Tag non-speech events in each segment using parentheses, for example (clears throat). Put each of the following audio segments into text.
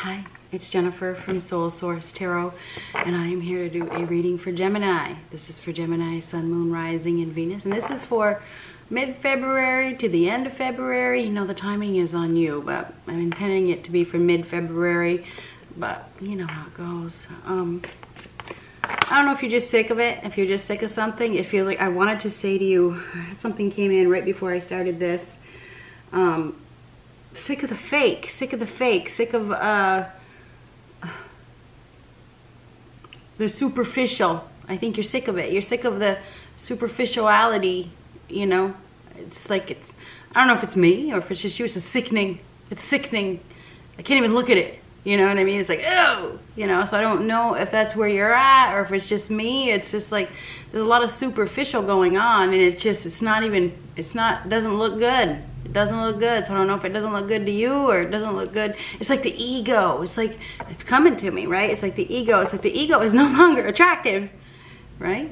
Hi, it's Jennifer from Soul Source Tarot, and I am here to do a reading for Gemini. This is for Gemini, Sun, Moon, Rising, and Venus, and this is for mid-February to the end of February. You know, the timing is on you, but I'm intending it to be for mid-February, but you know how it goes. Um, I don't know if you're just sick of it, if you're just sick of something. It feels like I wanted to say to you, something came in right before I started this. Um, sick of the fake, sick of the fake, sick of uh, the superficial. I think you're sick of it. You're sick of the superficiality, you know. It's like it's, I don't know if it's me or if it's just you. It's a sickening, it's sickening. I can't even look at it. You know what I mean? It's like, oh, you know, so I don't know if that's where you're at or if it's just me. It's just like, there's a lot of superficial going on and it's just, it's not even, it's not, doesn't look good. It doesn't look good. So I don't know if it doesn't look good to you or it doesn't look good. It's like the ego. It's like, it's coming to me, right? It's like the ego. It's like the ego is (laughs) no longer attractive, right?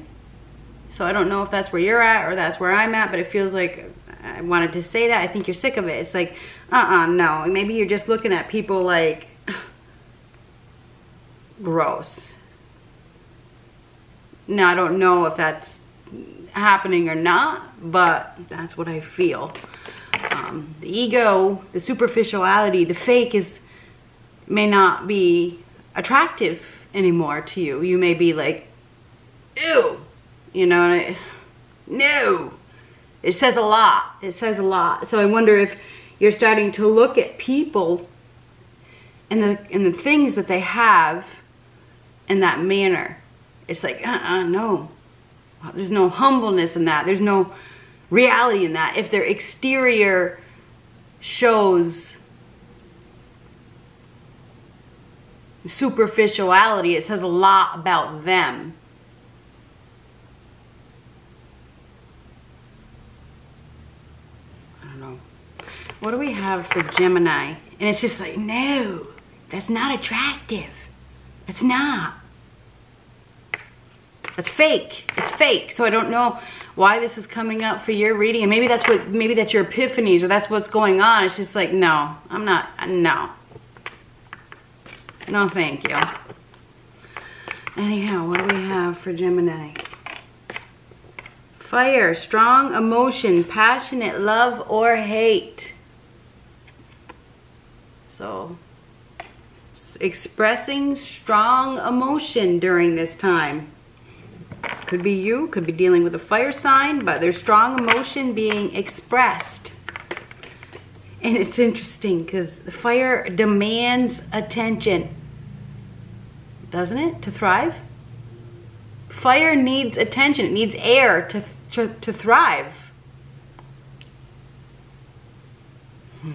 So I don't know if that's where you're at or that's where I'm at, but it feels like I wanted to say that. I think you're sick of it. It's like, uh-uh, no. Maybe you're just looking at people like, (sighs) gross. Now, I don't know if that's happening or not, but that's what I feel. Um, the ego, the superficiality, the fake is may not be attractive anymore to you. You may be like, ew, you know, no. It says a lot. It says a lot. So I wonder if you're starting to look at people and the and the things that they have in that manner. It's like, uh-uh, no. There's no humbleness in that. There's no reality in that. If their exterior shows superficiality, it says a lot about them. I don't know. What do we have for Gemini? And it's just like, no, that's not attractive. It's not. It's fake. It's fake. So I don't know why this is coming up for your reading. And maybe that's what, maybe that's your epiphanies or that's what's going on. It's just like, no, I'm not, no. No, thank you. Anyhow, what do we have for Gemini? Fire, strong emotion, passionate love or hate. So, expressing strong emotion during this time. Could be you, could be dealing with a fire sign, but there's strong emotion being expressed. And it's interesting because the fire demands attention, doesn't it, to thrive? Fire needs attention, it needs air to, to, to thrive. Hmm.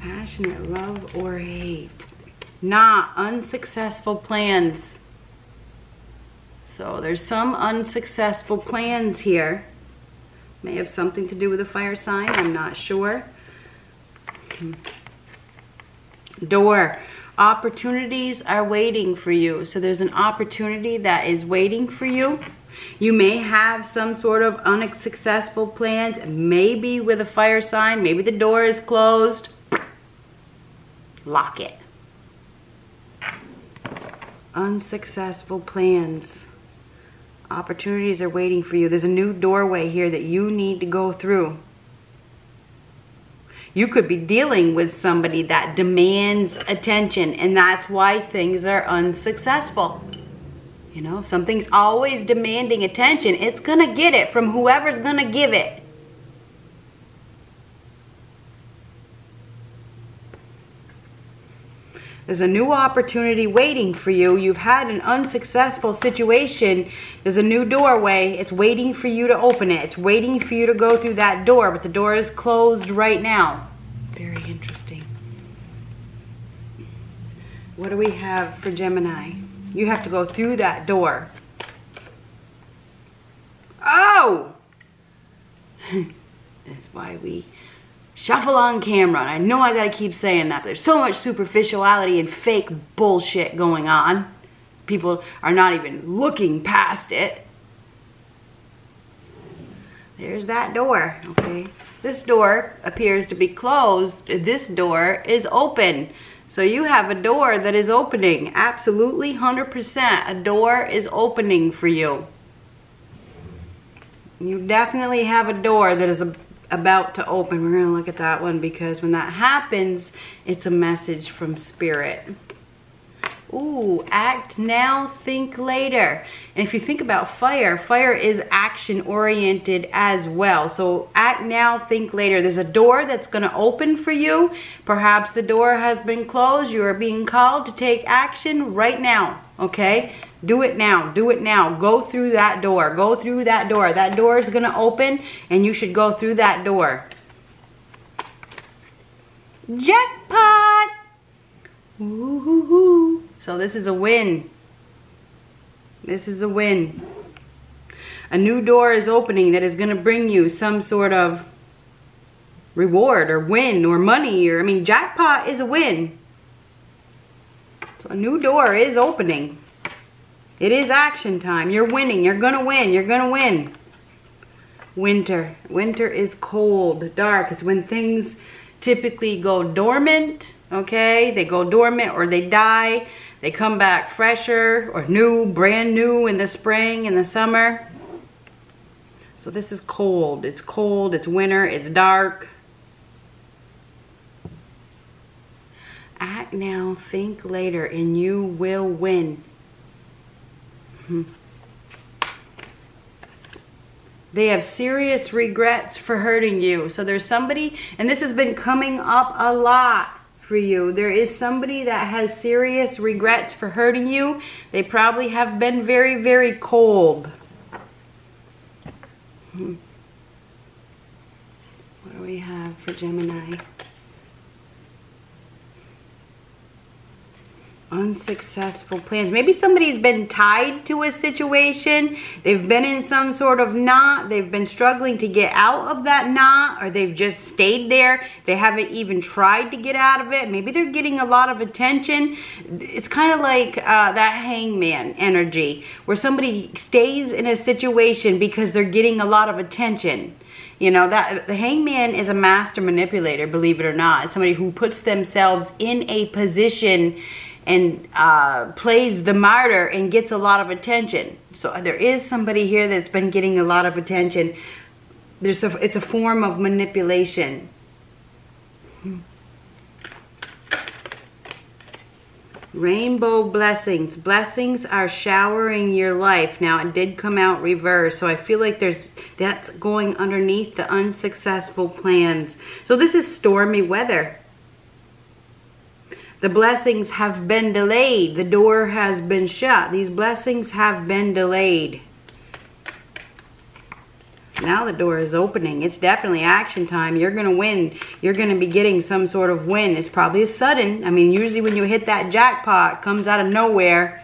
passionate love or hate. Not unsuccessful plans. So there's some unsuccessful plans here. May have something to do with a fire sign, I'm not sure. Door. Opportunities are waiting for you. So there's an opportunity that is waiting for you. You may have some sort of unsuccessful plans, maybe with a fire sign, maybe the door is closed lock it. Unsuccessful plans. Opportunities are waiting for you. There's a new doorway here that you need to go through. You could be dealing with somebody that demands attention and that's why things are unsuccessful. You know, if something's always demanding attention, it's going to get it from whoever's going to give it. There's a new opportunity waiting for you. You've had an unsuccessful situation. There's a new doorway. It's waiting for you to open it. It's waiting for you to go through that door, but the door is closed right now. Very interesting. What do we have for Gemini? You have to go through that door. Oh! (laughs) That's why we shuffle on camera. And I know I gotta keep saying that, there's so much superficiality and fake bullshit going on. People are not even looking past it. There's that door, okay? This door appears to be closed. This door is open. So you have a door that is opening. Absolutely 100%. A door is opening for you. You definitely have a door that is about to open. We're going to look at that one because when that happens, it's a message from spirit. Ooh, act now, think later. And if you think about fire, fire is action oriented as well. So act now, think later. There's a door that's going to open for you. Perhaps the door has been closed. You are being called to take action right now. Okay? Do it now. Do it now. Go through that door. Go through that door. That door is going to open and you should go through that door. Jackpot! Ooh, so this is a win. This is a win. A new door is opening that is going to bring you some sort of reward or win or money or I mean jackpot is a win. So a new door is opening. It is action time. You're winning. You're going to win. You're going to win. Winter. Winter is cold, dark. It's when things typically go dormant, okay? They go dormant or they die. They come back fresher or new, brand new in the spring, in the summer. So this is cold. It's cold, it's winter, it's dark. Act now, think later, and you will win. Hmm. They have serious regrets for hurting you. So there's somebody, and this has been coming up a lot for you. There is somebody that has serious regrets for hurting you. They probably have been very, very cold. Hmm. What do we have for Gemini? Unsuccessful plans. Maybe somebody's been tied to a situation. They've been in some sort of knot. They've been struggling to get out of that knot or they've just stayed there. They haven't even tried to get out of it. Maybe they're getting a lot of attention. It's kind of like uh, that hangman energy where somebody stays in a situation because they're getting a lot of attention. You know, that the hangman is a master manipulator, believe it or not. It's somebody who puts themselves in a position and uh, plays the martyr and gets a lot of attention. So there is somebody here that's been getting a lot of attention. There's a, it's a form of manipulation. Rainbow blessings. Blessings are showering your life. Now, it did come out reverse, so I feel like there's that's going underneath the unsuccessful plans. So this is stormy weather. The blessings have been delayed. The door has been shut. These blessings have been delayed. Now the door is opening. It's definitely action time. You're going to win. You're going to be getting some sort of win. It's probably a sudden. I mean, usually when you hit that jackpot, comes out of nowhere.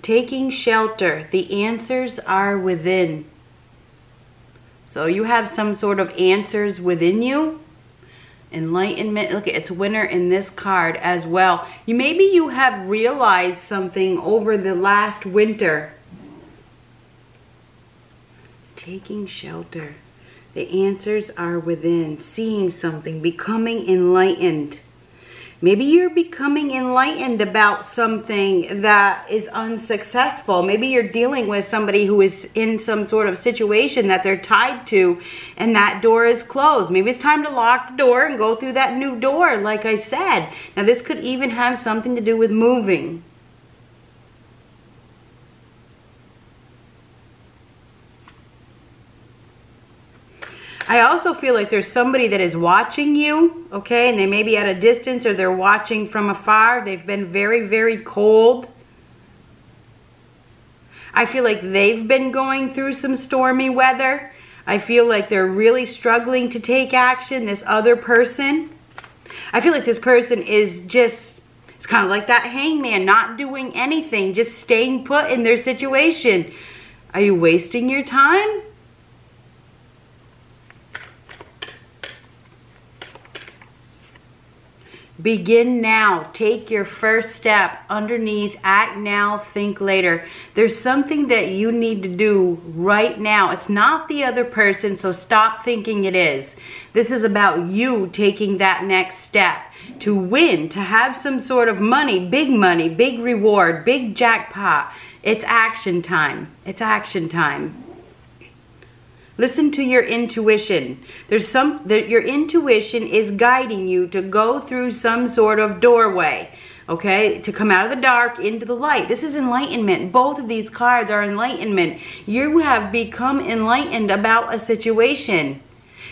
Taking shelter. The answers are within. So you have some sort of answers within you. Enlightenment, look, it's winter in this card as well. You Maybe you have realized something over the last winter. Taking shelter. The answers are within. Seeing something, becoming enlightened. Maybe you're becoming enlightened about something that is unsuccessful. Maybe you're dealing with somebody who is in some sort of situation that they're tied to and that door is closed. Maybe it's time to lock the door and go through that new door, like I said. Now, this could even have something to do with moving. I also feel like there's somebody that is watching you, okay, and they may be at a distance or they're watching from afar. They've been very, very cold. I feel like they've been going through some stormy weather. I feel like they're really struggling to take action, this other person. I feel like this person is just, it's kind of like that hangman, not doing anything, just staying put in their situation. Are you wasting your time? Begin now. Take your first step underneath act now, think later. There's something that you need to do right now. It's not the other person, so stop thinking it is. This is about you taking that next step to win, to have some sort of money, big money, big reward, big jackpot. It's action time. It's action time. Listen to your intuition. There's some that your intuition is guiding you to go through some sort of doorway. Okay, to come out of the dark into the light. This is enlightenment. Both of these cards are enlightenment. You have become enlightened about a situation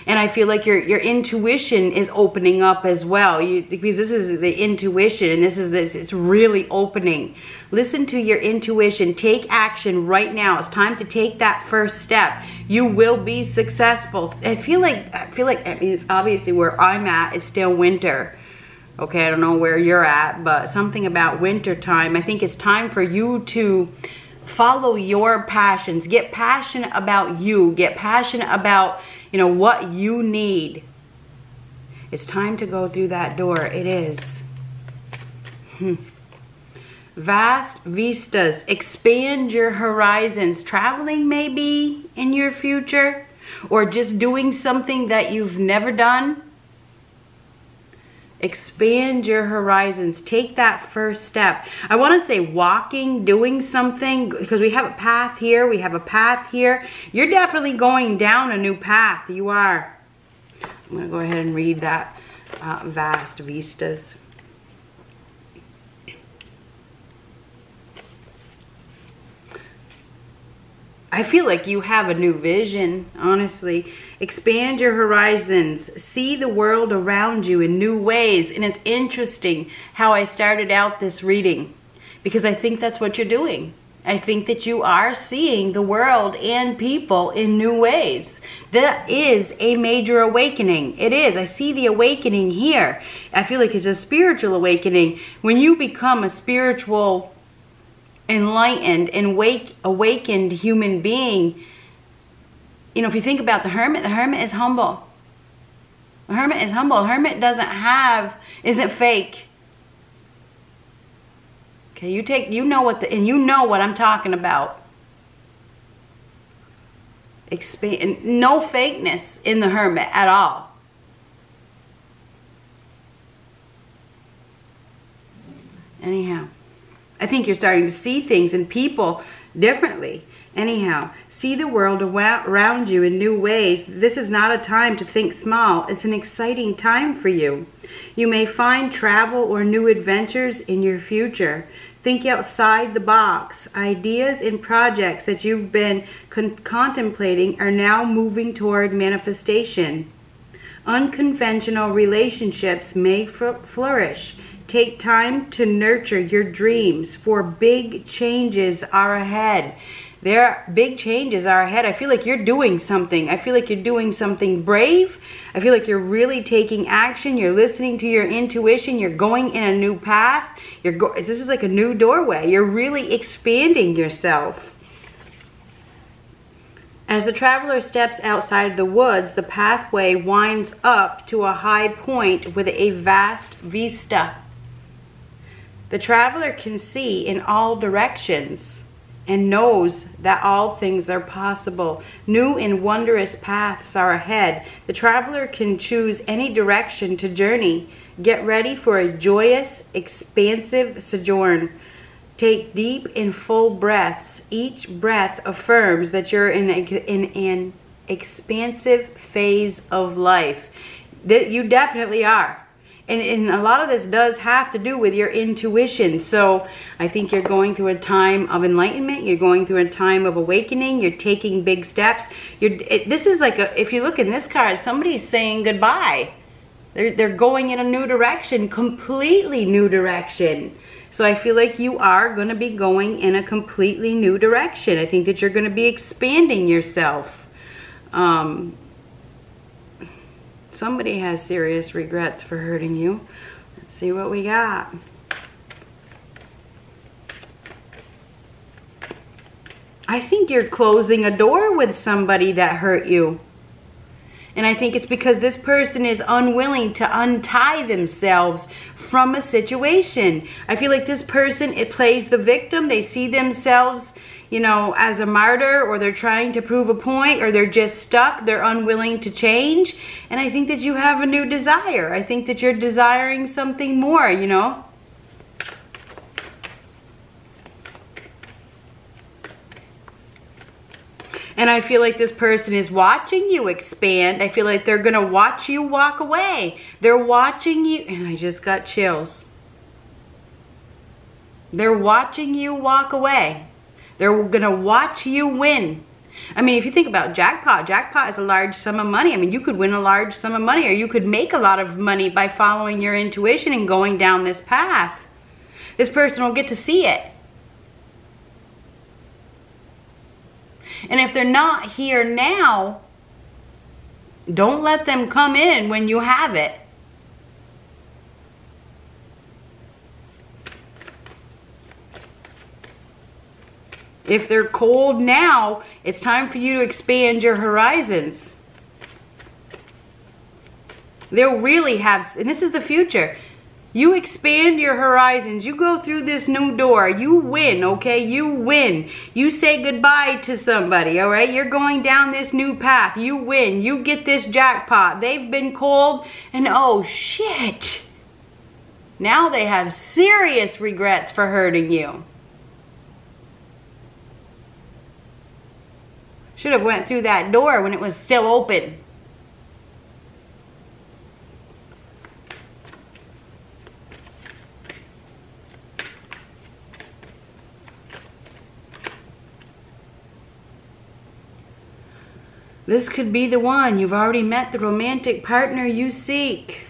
and I feel like your your intuition is opening up as well. You because this is the intuition and this is this it's really opening. Listen to your intuition. Take action right now. It's time to take that first step. You will be successful. I feel like I feel like I mean it's obviously where I'm at. It's still winter. Okay, I don't know where you're at, but something about winter time. I think it's time for you to follow your passions. Get passionate about you. Get passionate about you know, what you need. It's time to go through that door. It is. Hmm. Vast vistas. Expand your horizons. Traveling maybe in your future or just doing something that you've never done. Expand your horizons. Take that first step. I want to say walking, doing something, because we have a path here, we have a path here. You're definitely going down a new path. You are. I'm going to go ahead and read that uh, vast vistas. I feel like you have a new vision, honestly. Expand your horizons. See the world around you in new ways. And it's interesting how I started out this reading because I think that's what you're doing. I think that you are seeing the world and people in new ways. That is a major awakening. It is. I see the awakening here. I feel like it's a spiritual awakening. When you become a spiritual enlightened and wake awakened human being. You know if you think about the hermit the hermit is humble. The hermit is humble. The hermit doesn't have isn't fake. Okay you take you know what the and you know what i'm talking about. Expand no fakeness in the hermit at all. Anyhow I think you're starting to see things and people differently. Anyhow, see the world around you in new ways. This is not a time to think small. It's an exciting time for you. You may find travel or new adventures in your future. Think outside the box. Ideas and projects that you've been con contemplating are now moving toward manifestation. Unconventional relationships may flourish Take time to nurture your dreams for big changes are ahead. There are big changes are ahead. I feel like you're doing something. I feel like you're doing something brave. I feel like you're really taking action. You're listening to your intuition. You're going in a new path. You're go this is like a new doorway. You're really expanding yourself. As the traveler steps outside the woods, the pathway winds up to a high point with a vast vista. The traveler can see in all directions and knows that all things are possible. New and wondrous paths are ahead. The traveler can choose any direction to journey. Get ready for a joyous, expansive sojourn. Take deep and full breaths. Each breath affirms that you're in, a, in an expansive phase of life. That you definitely are and, and a lot of this does have to do with your intuition. So I think you're going through a time of enlightenment. You're going through a time of awakening. You're taking big steps. You're, it, this is like, a, if you look in this card, somebody's saying goodbye. They're, they're going in a new direction, completely new direction. So I feel like you are going to be going in a completely new direction. I think that you're going to be expanding yourself. Um, Somebody has serious regrets for hurting you. Let's see what we got. I think you're closing a door with somebody that hurt you. And I think it's because this person is unwilling to untie themselves from a situation. I feel like this person, it plays the victim. They see themselves, you know, as a martyr or they're trying to prove a point or they're just stuck. They're unwilling to change. And I think that you have a new desire. I think that you're desiring something more, you know. And I feel like this person is watching you expand. I feel like they're going to watch you walk away. They're watching you. And I just got chills. They're watching you walk away. They're going to watch you win. I mean, if you think about jackpot, jackpot is a large sum of money. I mean, you could win a large sum of money or you could make a lot of money by following your intuition and going down this path. This person will get to see it. And if they're not here now, don't let them come in when you have it. If they're cold now, it's time for you to expand your horizons. They'll really have, and this is the future. You expand your horizons. You go through this new door. You win, okay? You win. You say goodbye to somebody, all right? You're going down this new path. You win. You get this jackpot. They've been cold, and oh, shit. Now they have serious regrets for hurting you. Should have went through that door when it was still open. This could be the one. You've already met the romantic partner you seek.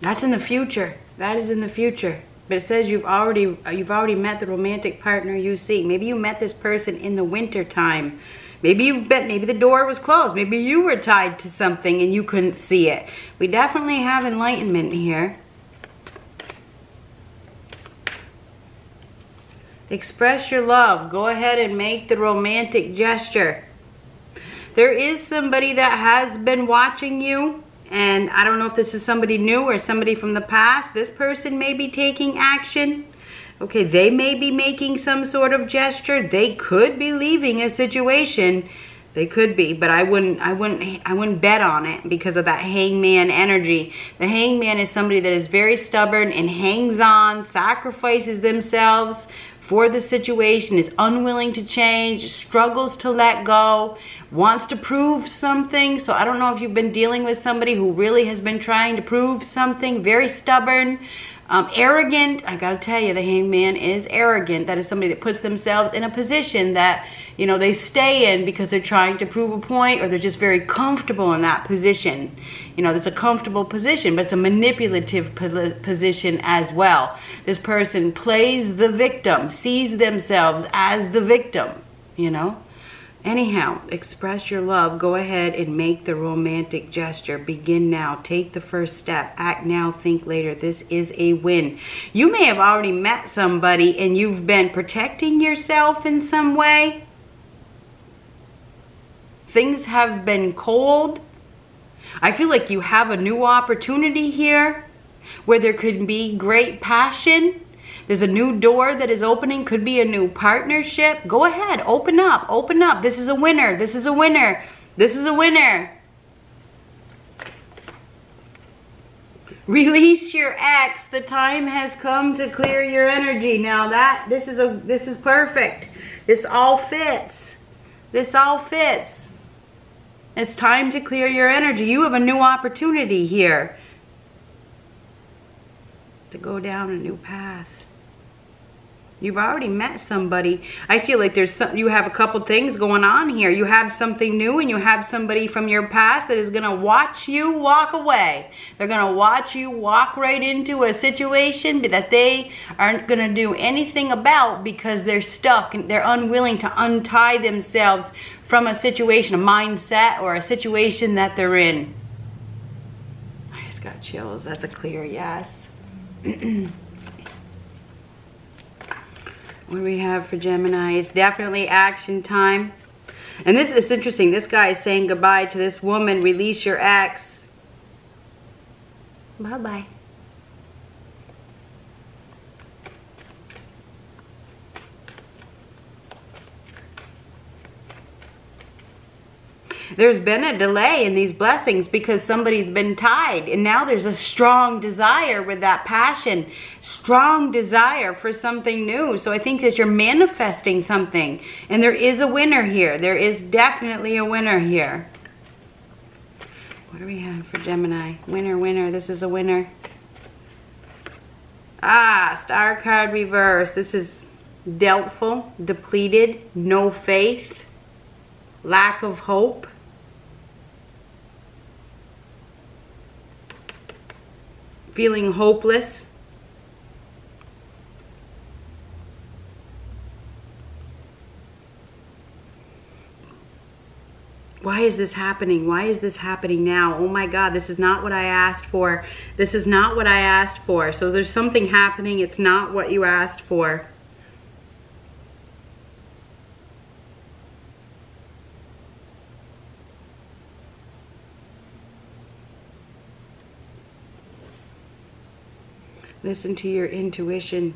That's in the future. That is in the future. But it says you've already uh, you've already met the romantic partner you seek. Maybe you met this person in the winter time. Maybe you've been maybe the door was closed. Maybe you were tied to something and you couldn't see it. We definitely have enlightenment here. Express your love. Go ahead and make the romantic gesture. There is somebody that has been watching you and I don't know if this is somebody new or somebody from the past. This person may be taking action. Okay, they may be making some sort of gesture. They could be leaving a situation. They could be, but I wouldn't I wouldn't I wouldn't bet on it because of that hangman energy. The hangman is somebody that is very stubborn and hangs on, sacrifices themselves for the situation, is unwilling to change, struggles to let go, wants to prove something. So I don't know if you've been dealing with somebody who really has been trying to prove something, very stubborn, um, arrogant. I gotta tell you, the hangman is arrogant. That is somebody that puts themselves in a position that, you know, they stay in because they're trying to prove a point or they're just very comfortable in that position. You know, it's a comfortable position, but it's a manipulative position as well. This person plays the victim, sees themselves as the victim, you know. Anyhow, express your love. Go ahead and make the romantic gesture. Begin now. Take the first step. Act now, think later. This is a win. You may have already met somebody and you've been protecting yourself in some way. Things have been cold. I feel like you have a new opportunity here where there could be great passion there's a new door that is opening, could be a new partnership. Go ahead, open up, open up. This is a winner, this is a winner, this is a winner. Release your ex. The time has come to clear your energy. Now that this is a this is perfect. This all fits. This all fits. It's time to clear your energy. You have a new opportunity here to go down a new path. You've already met somebody. I feel like there's some, you have a couple things going on here. You have something new and you have somebody from your past that is going to watch you walk away. They're going to watch you walk right into a situation that they aren't going to do anything about because they're stuck and they're unwilling to untie themselves from a situation, a mindset or a situation that they're in. I just got chills. That's a clear yes. (clears throat) What do we have for Gemini? It's definitely action time. And this is interesting. This guy is saying goodbye to this woman. Release your ex. Bye-bye. There's been a delay in these blessings because somebody's been tied. And now there's a strong desire with that passion strong desire for something new. So i think that you're manifesting something. And there is a winner here. There is definitely a winner here. What do we have for gemini? Winner winner. This is a winner. Ah star card reverse. This is doubtful depleted no faith lack of hope feeling hopeless. Why is this happening? Why is this happening now? Oh my God, this is not what I asked for. This is not what I asked for. So there's something happening. It's not what you asked for. Listen to your intuition.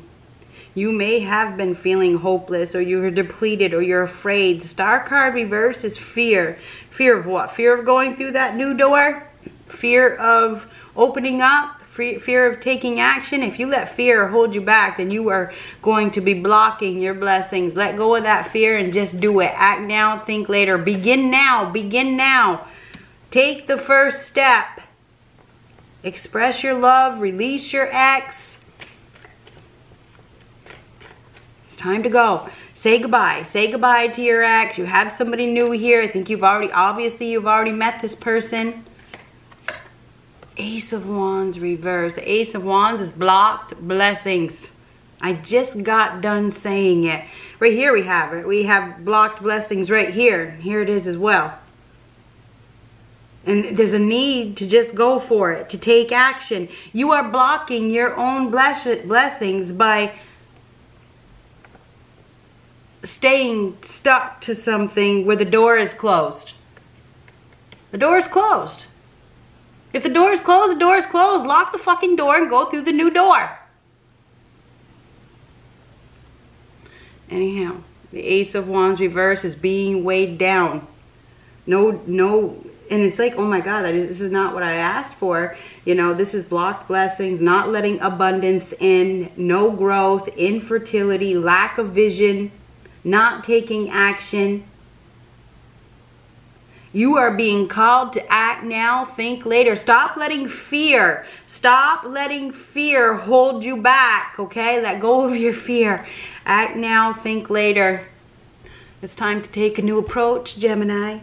You may have been feeling hopeless or you're depleted or you're afraid. The star card reversed is fear. Fear of what? Fear of going through that new door? Fear of opening up? Fear of taking action? If you let fear hold you back, then you are going to be blocking your blessings. Let go of that fear and just do it. Act now, think later. Begin now. Begin now. Take the first step. Express your love, release your ex. It's time to go. Say goodbye. Say goodbye to your ex. You have somebody new here. I think you've already, obviously, you've already met this person. Ace of Wands reverse. The Ace of Wands is blocked blessings. I just got done saying it. Right here we have it. We have blocked blessings right here. Here it is as well. And there's a need to just go for it, to take action. You are blocking your own bless blessings by staying stuck to something where the door is closed. The door is closed. If the door is closed, the door is closed. Lock the fucking door and go through the new door. Anyhow, the Ace of Wands reverse is being weighed down. No, no and it's like, oh my God, this is not what I asked for. You know, this is blocked blessings, not letting abundance in, no growth, infertility, lack of vision, not taking action. You are being called to act now, think later. Stop letting fear, stop letting fear hold you back, okay? Let go of your fear. Act now, think later. It's time to take a new approach, Gemini.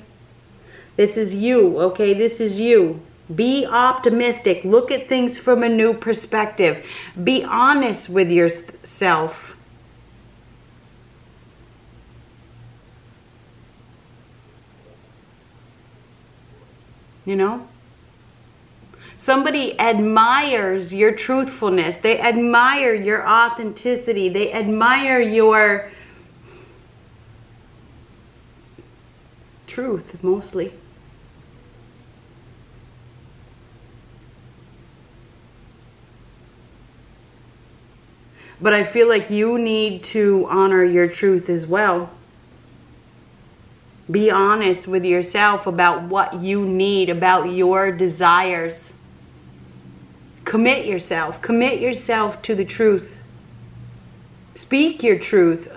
This is you, okay? This is you. Be optimistic. Look at things from a new perspective. Be honest with yourself. You know? Somebody admires your truthfulness. They admire your authenticity. They admire your truth, mostly. But I feel like you need to honor your truth as well. Be honest with yourself about what you need, about your desires. Commit yourself. Commit yourself to the truth. Speak your truth.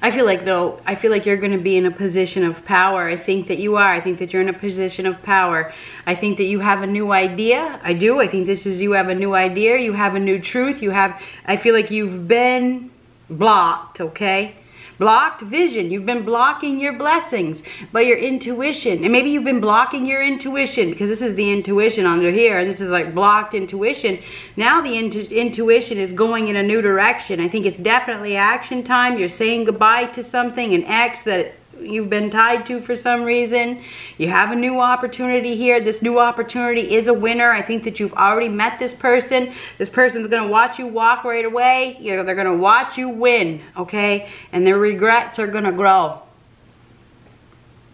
I feel like though, I feel like you're going to be in a position of power. I think that you are. I think that you're in a position of power. I think that you have a new idea. I do. I think this is you have a new idea. You have a new truth. You have, I feel like you've been blocked, okay? Blocked vision. You've been blocking your blessings by your intuition. And maybe you've been blocking your intuition because this is the intuition under here. And this is like blocked intuition. Now the intu intuition is going in a new direction. I think it's definitely action time. You're saying goodbye to something, an ex that you've been tied to for some reason. You have a new opportunity here. This new opportunity is a winner. I think that you've already met this person. This person's to watch you walk right away. You know, they're to watch you win, okay? And their regrets are to grow.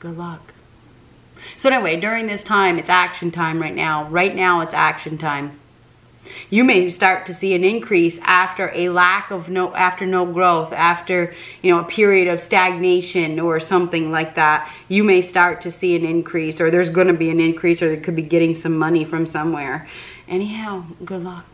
Good luck. So anyway, during this time, it's action time right now. Right now, it's action time. You may start to see an increase after a lack of no, after no growth, after, you know, a period of stagnation or something like that. You may start to see an increase or there's going to be an increase or they could be getting some money from somewhere. Anyhow, good luck.